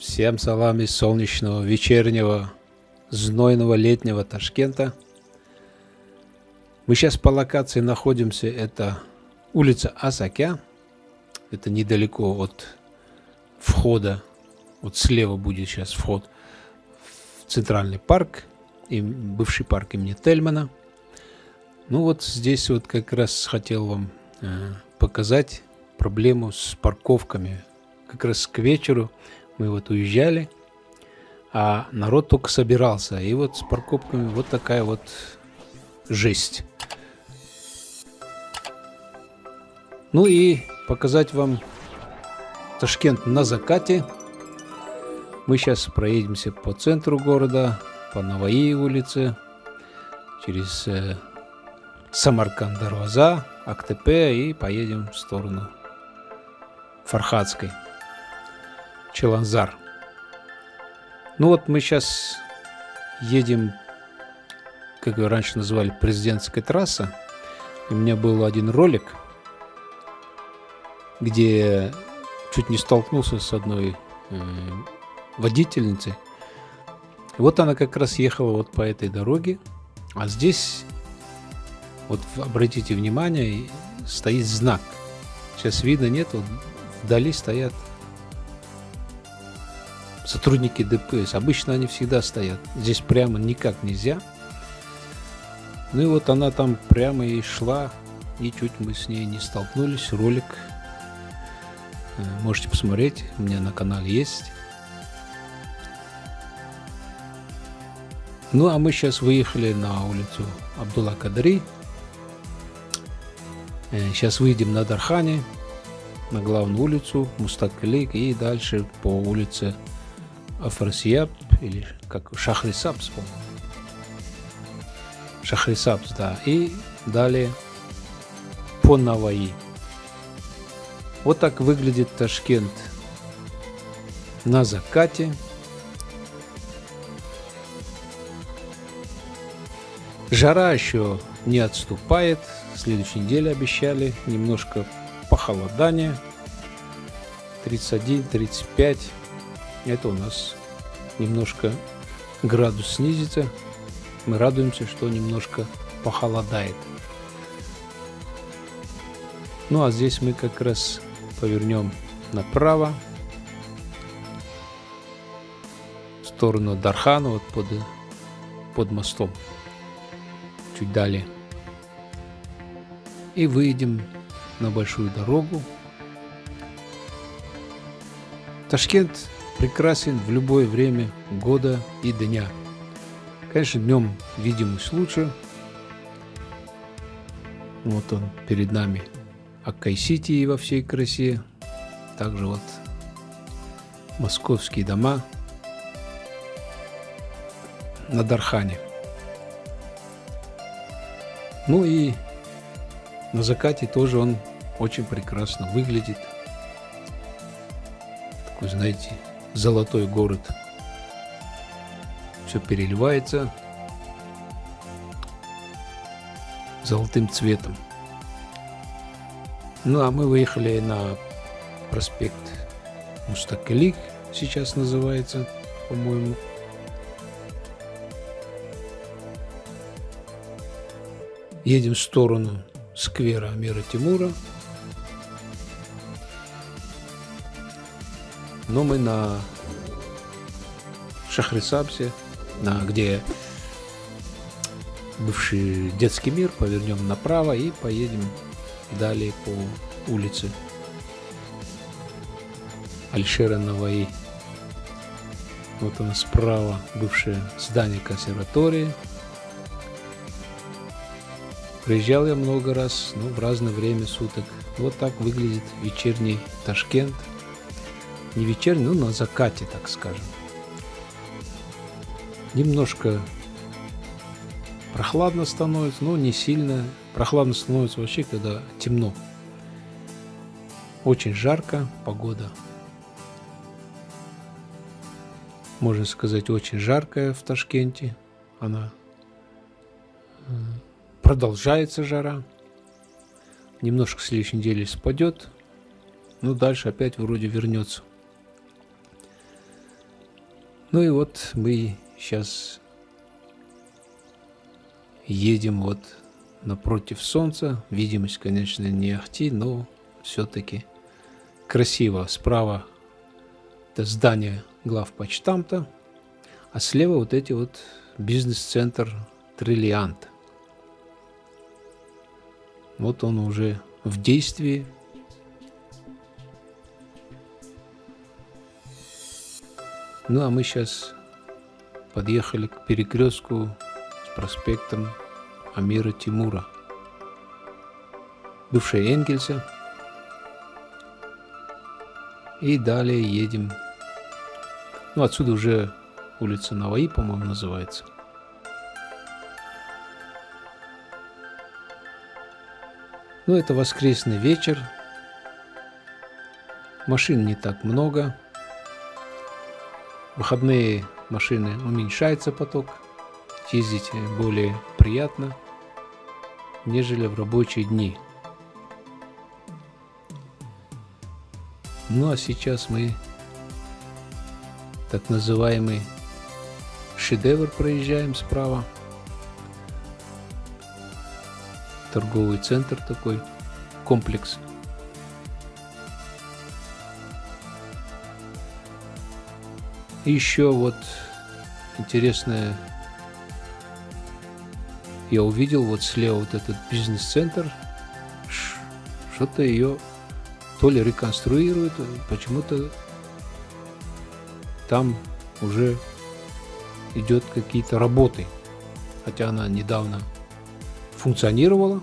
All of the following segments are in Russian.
Всем салам из солнечного, вечернего, знойного летнего Ташкента. Мы сейчас по локации находимся, это улица Асакя. Это недалеко от входа, вот слева будет сейчас вход в центральный парк, и бывший парк имени Тельмана. Ну вот здесь вот как раз хотел вам э, показать проблему с парковками. Как раз к вечеру мы вот уезжали, а народ только собирался. И вот с парковками вот такая вот жесть. Ну и показать вам Ташкент на закате. Мы сейчас проедемся по центру города, по Наваи улице, через э, Самарканд-Дарваза, Актепе и поедем в сторону Фархадской. Челанзар. Ну вот мы сейчас едем, как вы раньше называли, президентская трасса. У меня был один ролик, где чуть не столкнулся с одной э, водительницей. Вот она как раз ехала вот по этой дороге, а здесь, вот обратите внимание, стоит знак. Сейчас видно нет, вот вдали стоят сотрудники ДПС. Обычно они всегда стоят. Здесь прямо никак нельзя. Ну и вот она там прямо и шла, и чуть мы с ней не столкнулись. Ролик э, можете посмотреть, у меня на канале есть. Ну а мы сейчас выехали на улицу Абдулла Кадри. Сейчас э, выйдем на Дархане, на главную улицу Мустакалик и дальше по улице Афрасияб или как Шахрисабс, по-моему. Шахрисабс, да. И далее по Наваи. Вот так выглядит Ташкент на закате. Жара еще не отступает. Следующей неделе обещали немножко похолодание. 31-35 это у нас немножко градус снизится. Мы радуемся, что немножко похолодает. Ну а здесь мы как раз повернем направо в сторону Дархана, вот под, под мостом, чуть далее. И выйдем на большую дорогу. Ташкент прекрасен в любое время года и дня. Конечно, днем видимость лучше. Вот он перед нами Аккай-Сити во всей красе. Также вот московские дома на Дархане. Ну и на закате тоже он очень прекрасно выглядит. Такой, знаете, золотой город. Все переливается золотым цветом. Ну а мы выехали на проспект Мустакалик, сейчас называется, по-моему. Едем в сторону сквера Амира Тимура. Но мы на Шахрисабсе, на, где бывший детский мир, повернем направо и поедем далее по улице Альшера Наваи. Вот она справа бывшее здание консерватории. Приезжал я много раз, ну, в разное время суток. Вот так выглядит вечерний Ташкент – не вечерний, но на закате, так скажем. Немножко прохладно становится, но не сильно. Прохладно становится вообще, когда темно. Очень жарко, погода. Можно сказать, очень жаркая в Ташкенте. Она продолжается жара. Немножко в следующей неделе спадет, но дальше опять вроде вернется. Ну и вот мы сейчас едем вот напротив солнца. Видимость, конечно, не ахти, но все-таки красиво. Справа это здание главпочтамта, а слева вот эти вот бизнес-центр Триллиант. Вот он уже в действии. Ну а мы сейчас подъехали к перекрестку с проспектом Амира Тимура, бывшей Энгельса. И далее едем. Ну, отсюда уже улица Наваи, по-моему, называется. Ну, это воскресный вечер. Машин не так много. Выходные машины уменьшается поток. Ездить более приятно, нежели в рабочие дни. Ну а сейчас мы так называемый шедевр проезжаем справа. Торговый центр такой, комплекс. Еще вот интересное, я увидел вот слева вот этот бизнес-центр, что-то ее то ли реконструируют, почему-то там уже идет какие-то работы. Хотя она недавно функционировала.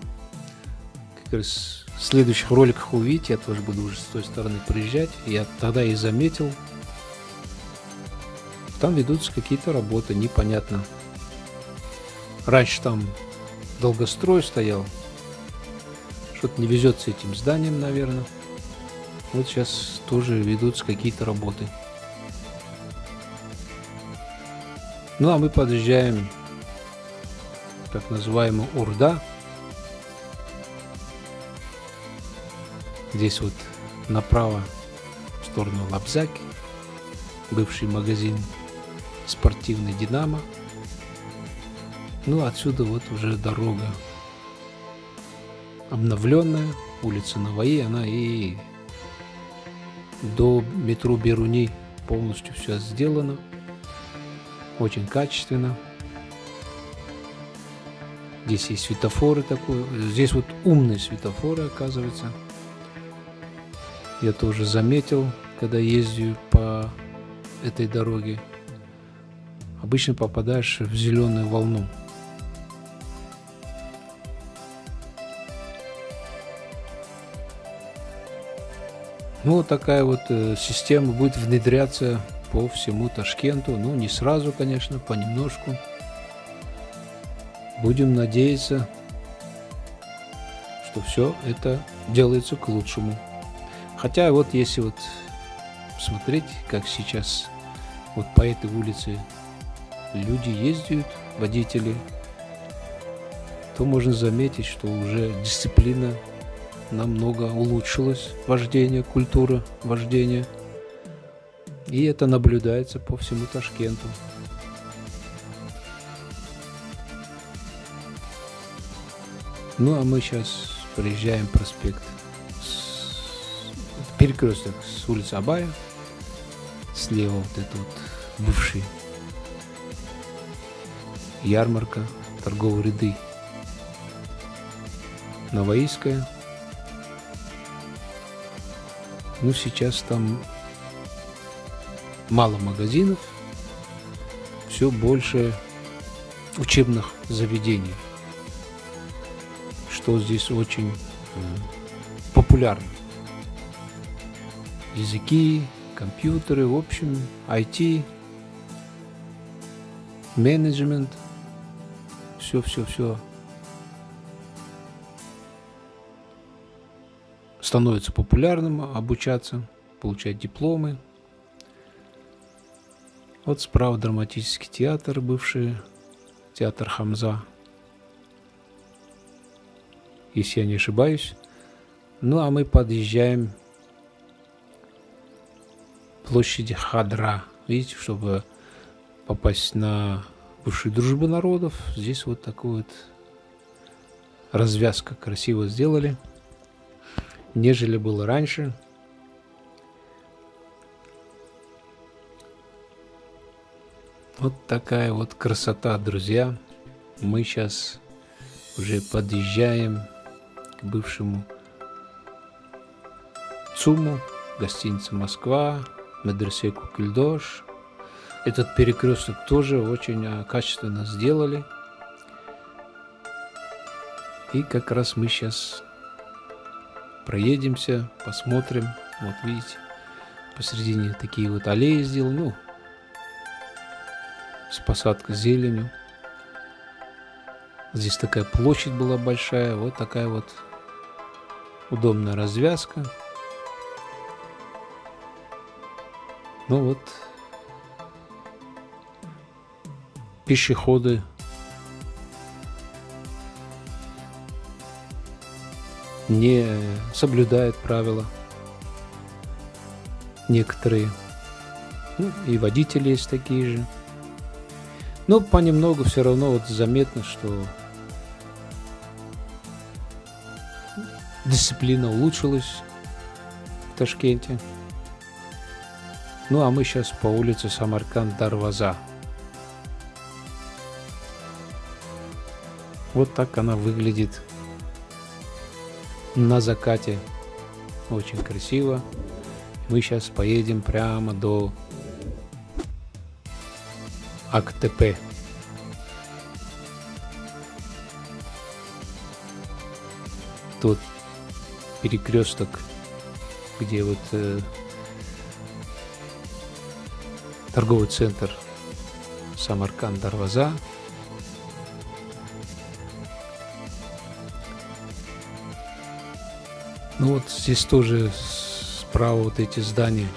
Как раз в следующих роликах увидите, я тоже буду уже с той стороны приезжать. Я тогда и заметил, там ведутся какие-то работы, непонятно. Раньше там долгострой стоял. Что-то не везет с этим зданием, наверное. Вот сейчас тоже ведутся какие-то работы. Ну а мы подъезжаем так называемую Урда. Здесь вот направо в сторону Лапзаки, бывший магазин спортивный Динамо. Ну, отсюда вот уже дорога обновленная, улица Наваи, она и до метро Беруни полностью все сделано очень качественно. Здесь есть светофоры такой. Здесь вот умные светофоры, оказывается. Я тоже заметил, когда ездил по этой дороге. Обычно попадаешь в зеленую волну. Ну, вот такая вот э, система будет внедряться по всему Ташкенту. Ну, не сразу, конечно, понемножку. Будем надеяться, что все это делается к лучшему. Хотя вот если вот смотреть, как сейчас вот по этой улице люди ездят, водители, то можно заметить, что уже дисциплина намного улучшилась, вождение, культура вождения – и это наблюдается по всему Ташкенту. Ну а мы сейчас проезжаем проспект перекресток с улицы Абая. Слева вот это вот бывший ярмарка, торговые ряды. Новоийская. Ну, сейчас там мало магазинов, все больше учебных заведений, что здесь очень э, популярно. Языки, компьютеры, в общем, IT, менеджмент, все-все-все становится популярным обучаться, получать дипломы – вот справа драматический театр, бывший театр Хамза, если я не ошибаюсь. Ну а мы подъезжаем к площади Хадра. Видите, чтобы попасть на бывшую дружбу народов. Здесь вот такой вот развязка красиво сделали, нежели было раньше. Вот такая вот красота, друзья. Мы сейчас уже подъезжаем к бывшему ЦУМу, гостиница «Москва», медресе Кукельдош. Этот перекресток тоже очень а, качественно сделали. И как раз мы сейчас проедемся, посмотрим. Вот видите, посередине такие вот аллеи сделал, ну, с посадкой зеленью. Здесь такая площадь была большая, вот такая вот удобная развязка. Ну вот, пешеходы не соблюдают правила. Некоторые. Ну, и водители есть такие же. Но понемногу все равно вот заметно, что дисциплина улучшилась в Ташкенте. Ну а мы сейчас по улице Самарканд-Дарваза. Вот так она выглядит на закате. Очень красиво. Мы сейчас поедем прямо до АКТП. Тот перекресток, где вот э, торговый центр Самарканд Ну вот здесь тоже справа вот эти здания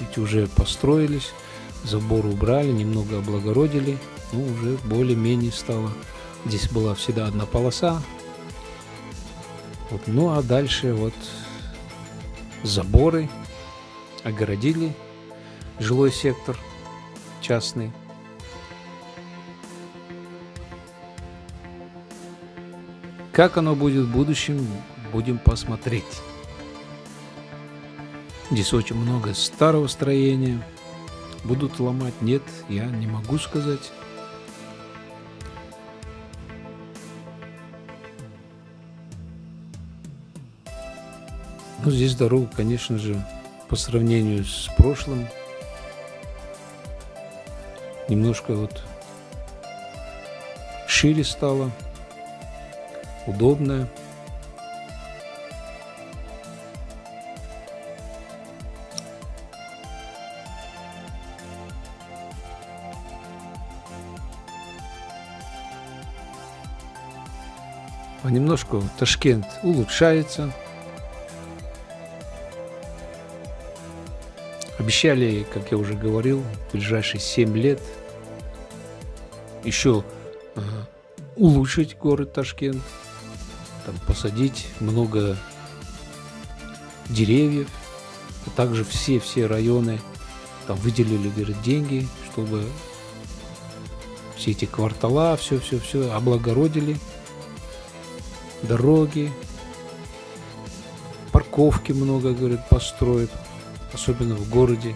эти уже построились, забор убрали, немного облагородили, ну уже более-менее стало. Здесь была всегда одна полоса. Вот, ну а дальше вот заборы огородили жилой сектор частный. Как оно будет в будущем, будем посмотреть. Здесь очень много старого строения. Будут ломать? Нет, я не могу сказать. Ну, здесь дорога, конечно же, по сравнению с прошлым, немножко вот шире стало, удобная. Понемножку Ташкент улучшается. Обещали, как я уже говорил, в ближайшие 7 лет еще э, улучшить город Ташкент, там, посадить много деревьев, а также все-все районы там выделили, говорит, деньги, чтобы все эти квартала, все-все-все облагородили, дороги, парковки много, говорит, построят, особенно в городе,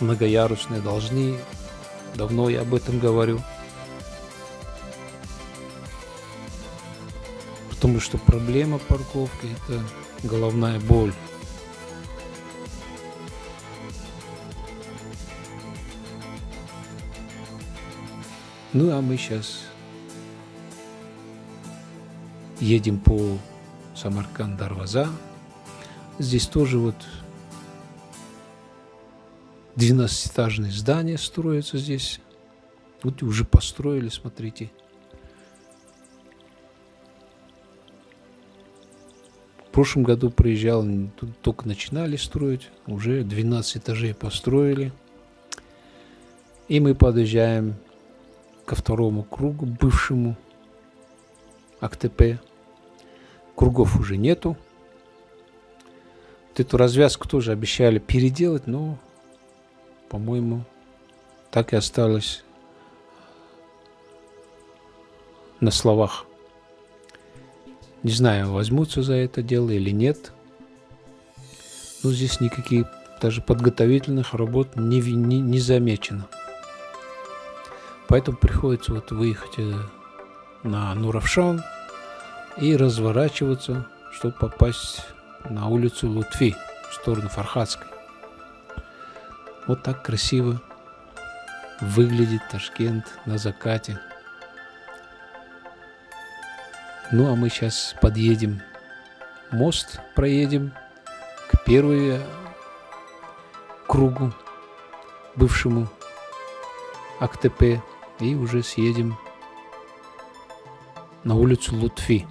многоярусные должны Давно я об этом говорю. Потому что проблема парковки – это головная боль. Ну а мы сейчас едем по Самарканд-Дарваза. Здесь тоже вот 12-этажные здания строятся здесь. Вот уже построили, смотрите. В прошлом году приезжал, тут только начинали строить, уже 12 этажей построили. И мы подъезжаем ко второму кругу, бывшему АКТП. Кругов уже нету. Вот эту развязку тоже обещали переделать, но по-моему, так и осталось на словах. Не знаю, возьмутся за это дело или нет. Но здесь никаких даже подготовительных работ не, не, не замечено. Поэтому приходится вот выехать э, на Нуравшан и разворачиваться, чтобы попасть на улицу Лутфи в сторону Фархатской. Вот так красиво выглядит Ташкент на закате. Ну а мы сейчас подъедем, мост проедем к первой кругу, бывшему Актепе, и уже съедем на улицу Лутфи.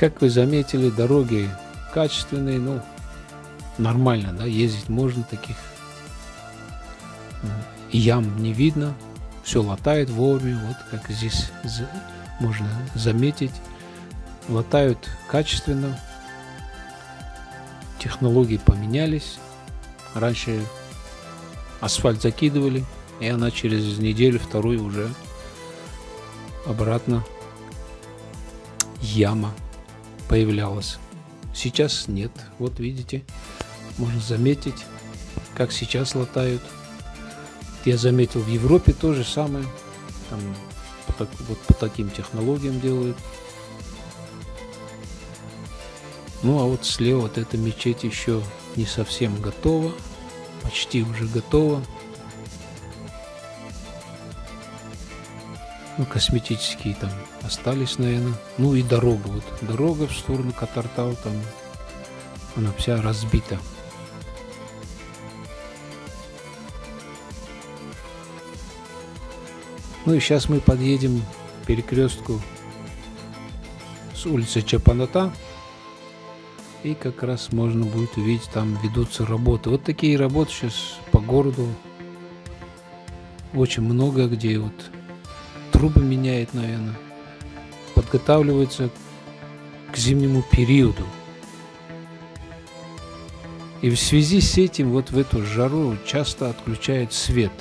Как вы заметили, дороги качественные, ну, нормально, да, ездить можно таких. Ям не видно, все латает вовремя, вот как здесь можно заметить. Латают качественно, технологии поменялись. Раньше асфальт закидывали, и она через неделю-вторую уже обратно яма появлялась. Сейчас нет. Вот видите, можно заметить, как сейчас латают. Я заметил в Европе то же самое. Там вот по таким технологиям делают. Ну а вот слева вот эта мечеть еще не совсем готова. Почти уже готова. Ну, косметические там остались, наверное. Ну и дорога. Вот дорога в сторону Катартау, там она вся разбита. Ну и сейчас мы подъедем к перекрестку с улицы Чапаната. И как раз можно будет увидеть, там ведутся работы. Вот такие работы сейчас по городу очень много, где вот трубы меняет, наверное, подготавливается к зимнему периоду. И в связи с этим вот в эту жару часто отключают свет.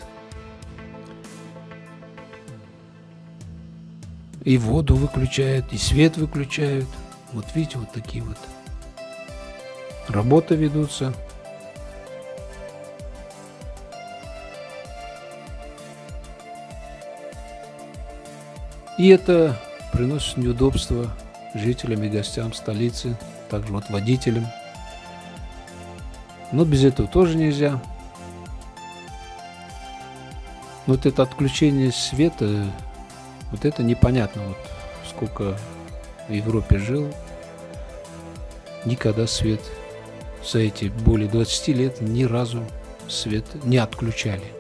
И воду выключают, и свет выключают. Вот видите, вот такие вот работы ведутся. И это приносит неудобства жителям и гостям столицы, также вот водителям. Но без этого тоже нельзя. Вот это отключение света, вот это непонятно. Вот сколько в Европе жил, никогда свет за эти более 20 лет ни разу свет не отключали.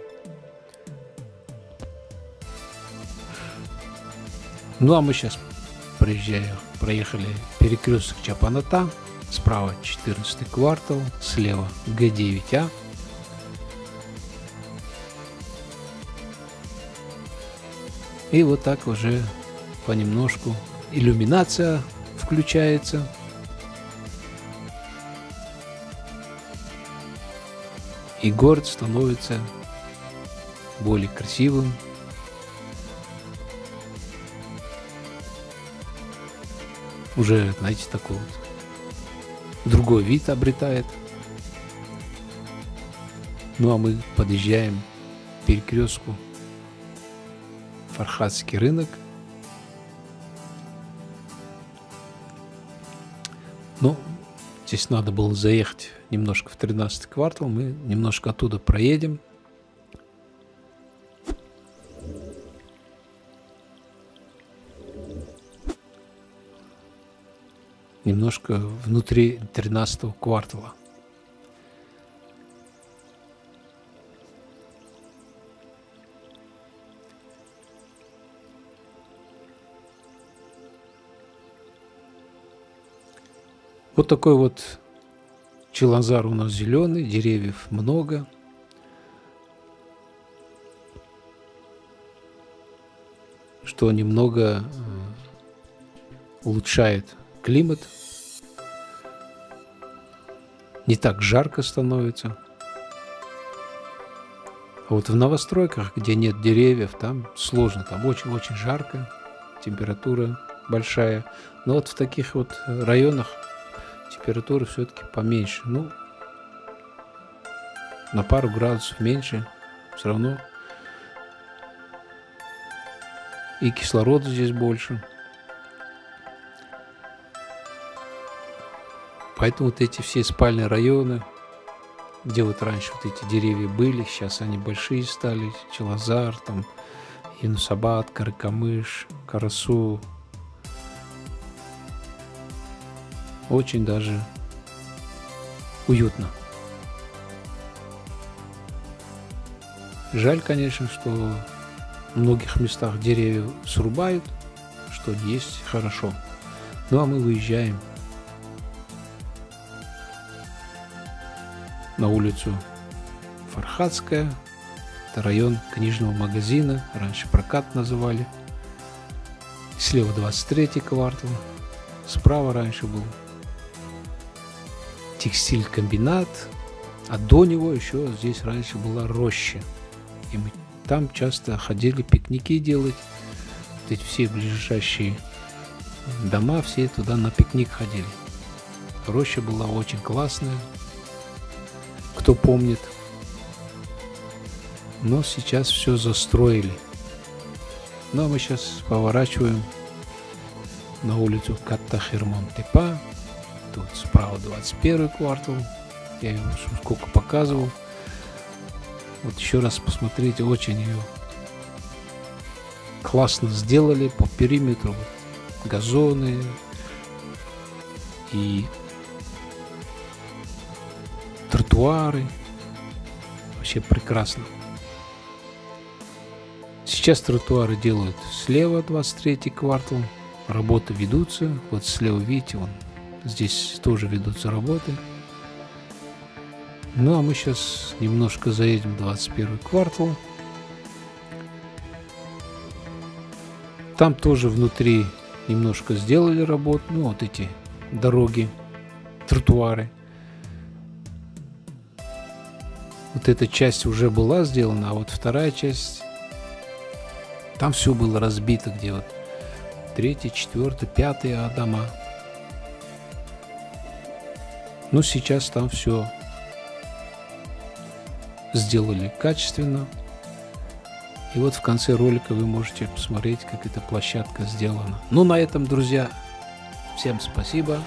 Ну а мы сейчас проезжаем, проехали перекресток Чапаната, справа 14 квартал, слева Г9А. И вот так уже понемножку иллюминация включается. И город становится более красивым, уже, знаете, такой вот другой вид обретает. Ну а мы подъезжаем к перекрестку Фархадский рынок. Но здесь надо было заехать немножко в 13 квартал. Мы немножко оттуда проедем. Немножко внутри 13 квартала. Вот такой вот Челанзар у нас зеленый, деревьев много – что немного улучшает климат, не так жарко становится. А вот в новостройках, где нет деревьев, там сложно, там очень-очень жарко, температура большая. Но вот в таких вот районах температура все-таки поменьше. Ну, на пару градусов меньше, все равно. И кислорода здесь больше. Поэтому вот эти все спальные районы, где вот раньше вот эти деревья были, сейчас они большие стали, Челазар, там, Янусабад, Каракамыш, Карасу. Очень даже уютно. Жаль, конечно, что в многих местах деревья срубают, что есть хорошо. Ну а мы выезжаем на улицу Фархатская. Это район книжного магазина, раньше прокат называли. Слева 23 квартал, справа раньше был текстиль-комбинат, а до него еще здесь раньше была роща. И мы там часто ходили пикники делать. Вот эти все ближайшие дома, все туда на пикник ходили. Роща была очень классная, кто помнит. Но сейчас все застроили. А мы сейчас поворачиваем на улицу Каттахирмон-Тепа. Тут справа 21 квартал. Я его сколько показывал. Вот еще раз посмотрите, очень ее классно сделали по периметру. Газоны и тротуары. Вообще прекрасно. Сейчас тротуары делают слева 23 квартал. Работы ведутся. Вот слева, видите, вон, здесь тоже ведутся работы. Ну, а мы сейчас немножко заедем в 21 квартал. Там тоже внутри немножко сделали работу. Ну, вот эти дороги, тротуары. Вот эта часть уже была сделана, а вот вторая часть, там все было разбито, где вот третий, четвертый, пятый дома. Но сейчас там все сделали качественно. И вот в конце ролика вы можете посмотреть, как эта площадка сделана. Ну, на этом, друзья, всем спасибо.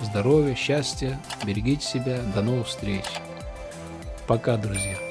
Здоровья, счастья, берегите себя. До новых встреч. Пока, друзья.